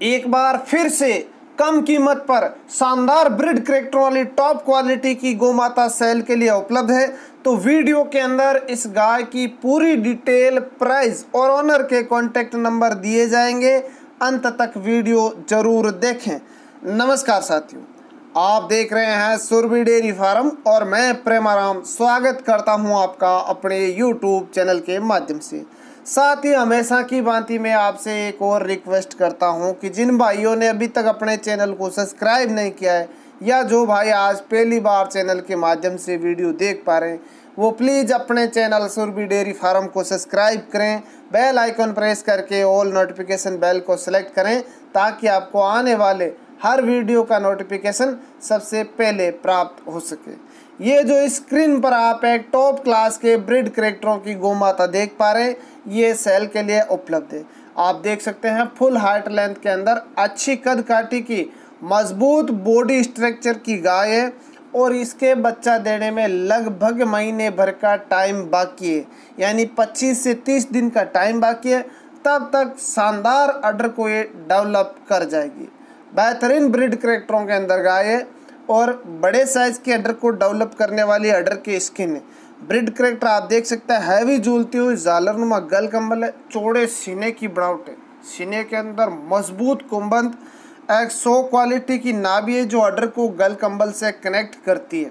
एक बार फिर से कम कीमत पर शानदार ब्रिड करेक्टर वाली टॉप क्वालिटी की गोमाता सेल के लिए उपलब्ध है। तो वीडियो के अंदर इस गाय की पूरी डिटेल, प्राइस और ऑनर के कॉन्टेक्ट नंबर दिए जाएँगे। अंत तक वीडियो ज़रूर देखें। नमस्कार साथियों, आप देख रहे हैं सुरभि डेयरी फार्म और मैं प्रेमाराम। स्वागत करता हूँ आपका अपने यूट्यूब चैनल के माध्यम से। साथ ही हमेशा की भांति मैं आपसे एक और रिक्वेस्ट करता हूँ कि जिन भाइयों ने अभी तक अपने चैनल को सब्सक्राइब नहीं किया है, या जो भाई आज पहली बार चैनल के माध्यम से वीडियो देख पा रहे हैं, वो प्लीज़ अपने चैनल सुरभि डेयरी फार्म को सब्सक्राइब करें बेल आइकन प्रेस करके ऑल नोटिफिकेशन बेल को सेलेक्ट करें, ताकि आपको आने वाले हर वीडियो का नोटिफिकेशन सबसे पहले प्राप्त हो सके। ये जो स्क्रीन पर आप एक टॉप क्लास के ब्रिड करेक्टरों की गोमाता देख पा रहे ये सेल के लिए उपलब्ध है। आप देख सकते हैं, फुल हाइट लेंथ के अंदर अच्छी कद काटी की, मज़बूत बॉडी स्ट्रक्चर की गाय है और इसके बच्चा देने में लगभग महीने भर का टाइम बाकी है। यानी 25 से 30 दिन का टाइम बाकी है, तब तक शानदार अडर को ये डेवलप कर जाएगी। बेहतरीन ब्रिड करेक्टरों के अंदर गाय है और बड़े साइज़ के अडर को डेवलप करने वाली अडर की स्किन है ब्रिड करेक्टर आप देख सकते हैं हैवी झूलती हुई, जालर नुमा गल कंबल है, चौड़े सीने की बनावट है। सीने के अंदर मज़बूत कुंबंद एक सो क्वालिटी की नाभि है जो अडर को गल कंबल से कनेक्ट करती है।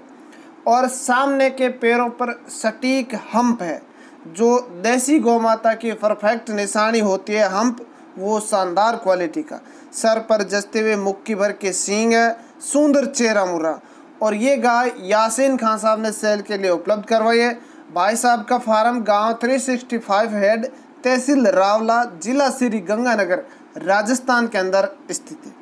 और सामने के पैरों पर सटीक हम्प है, जो देसी गौमाता की परफेक्ट निशानी होती है। हम्प वो शानदार क्वालिटी का। सर पर जसते हुए मुक्की भर के सींग है सुंदर चेहरा मुर्रा। और ये गाय यासीन खान साहब ने सेल के लिए उपलब्ध करवाई है। भाई साहब का फार्म गाँव 365 हेड तहसील रावला, जिला श्री गंगानगर, राजस्थान के अंदर स्थित है।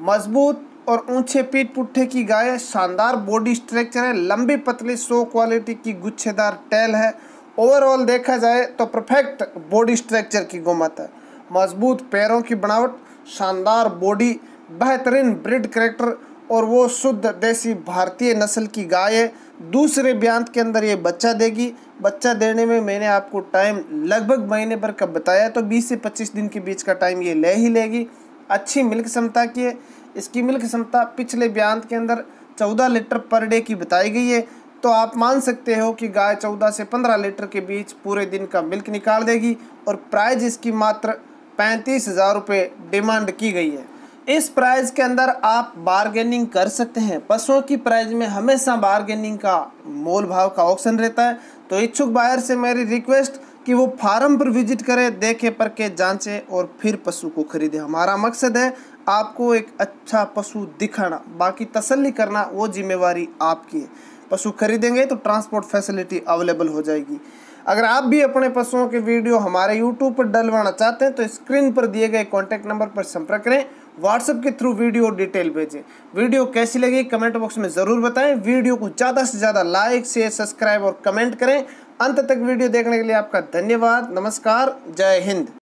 मज़बूत और ऊँचे पीठ पुट्ठे की गाय, शानदार बॉडी स्ट्रक्चर है, लंबी पतली, सो क्वालिटी की गुच्छेदार टेल है। ओवरऑल देखा जाए तो परफेक्ट बॉडी स्ट्रक्चर की गोमाता है। मज़बूत पैरों की बनावट, शानदार बॉडी बेहतरीन ब्रिड करेक्टर और वो शुद्ध देसी भारतीय नस्ल की गाय है। दूसरे ब्यांत के अंदर ये बच्चा देगी। बच्चा देने में मैंने आपको टाइम लगभग महीने भर का बताया तो 20 से 25 दिन के बीच का टाइम ये ले ही लेगी। अच्छी मिल्क क्षमता की है। इसकी मिल्क क्षमता पिछले ब्यांत के अंदर 14 लीटर पर डे की बताई गई है। तो आप मान सकते हो कि गाय 14 से 15 लीटर के बीच पूरे दिन का मिल्क निकाल देगी और प्राइज इसकी मात्र पैंतीस हज़ार रुपये डिमांड की गई है। इस प्राइस के अंदर आप बारगेनिंग कर सकते हैं। पशुओं की प्राइस में हमेशा बारगेनिंग का मोल भाव का ऑप्शन रहता है। तो इच्छुक बायर से मेरी रिक्वेस्ट कि वो फार्म पर विज़िट करें, देखे पर के जांचे और फिर पशु को खरीदे। हमारा मकसद है आपको एक अच्छा पशु दिखाना, बाकी तसल्ली करना, वो जिम्मेवारी आपकी है। पशु खरीदेंगे तो ट्रांसपोर्ट फैसिलिटी अवेलेबल हो जाएगी। अगर आप भी अपने पशुओं के वीडियो हमारे यूट्यूब पर डलवाना चाहते हैं तो स्क्रीन पर दिए गए कॉन्टैक्ट नंबर पर संपर्क करें व्हाट्सएप के थ्रू वीडियो डिटेल भेजें। वीडियो कैसी लगी कमेंट बॉक्स में ज़रूर बताएँ। वीडियो को ज़्यादा से ज़्यादा लाइक शेयर सब्सक्राइब और कमेंट करें। अंत तक वीडियो देखने के लिए आपका धन्यवाद, नमस्कार, जय हिंद।